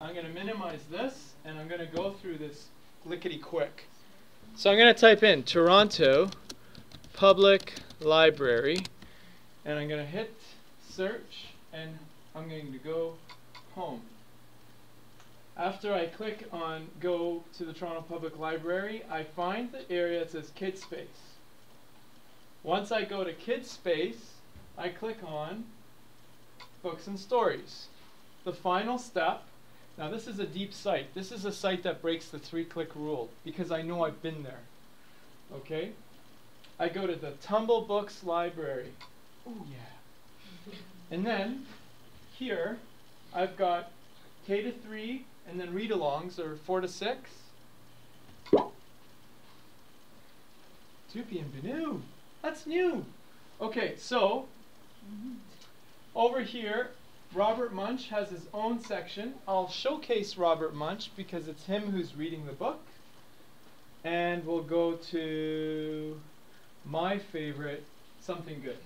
I'm going to minimize this and I'm going to go through this lickety quick. So I'm going to type in Toronto Public Library and I'm going to hit search and I'm going to go home. After I click on go to the Toronto Public Library, I find the area that says Kidspace. Once I go to Kidspace, I click on Books and Stories. The final step, now this is a deep site. This is a site that breaks the three-click rule because I know I've been there. Okay? I go to the Tumble Books Library. Oh yeah. And then here I've got K to 3 and then read-alongs or 4 to 6. Toopy and Binoo. That's new. Okay, so mm-hmm. over here, Robert Munsch has his own section. I'll showcase Robert Munsch because it's him who's reading the book. And we'll go to my favorite, Something Good.